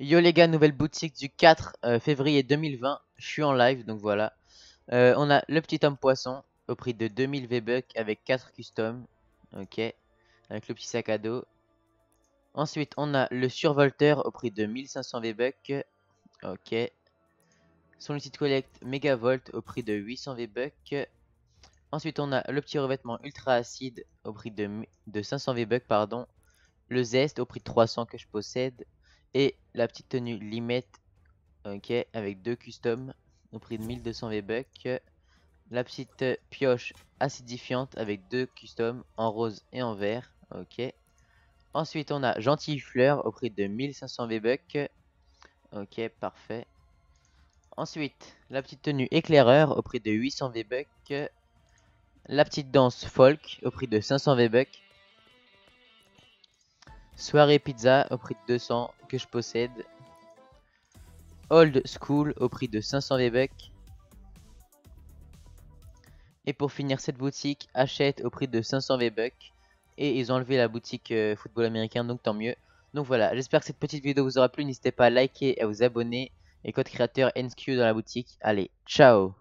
Yo les gars, nouvelle boutique du 4 euh, février 2020. Je suis en live, donc voilà. Euh, on a le petit homme poisson au prix de 2000 V-Bucks avec 4 customs. Ok. Avec le petit sac à dos. Ensuite, on a le survolteur au prix de 1500 V-Bucks. Ok. Son outil de collecte Megavolt au prix de 800 V-Bucks. Ensuite, on a le petit revêtement ultra acide au prix de, de 500 V-Bucks, pardon. Le zest au prix de 300 que je possède. Et la petite tenue limite, ok, avec deux customs au prix de 1200 V-Bucks. La petite pioche acidifiante avec deux customs en rose et en vert, ok. Ensuite, on a Gentille Fleur au prix de 1500 V-Bucks. Ok, parfait. Ensuite, la petite tenue éclaireur au prix de 800 V-Bucks. La petite danse folk au prix de 500 V-Bucks. Soirée pizza au prix de 200 que je possède. Old School au prix de 500 V-Bucks. Et pour finir cette boutique, achète au prix de 500 V-Bucks. Et ils ont enlevé la boutique euh, football américain, donc tant mieux. Donc voilà, j'espère que cette petite vidéo vous aura plu. N'hésitez pas à liker et à vous abonner. Et code créateur NSQ dans la boutique. Allez, ciao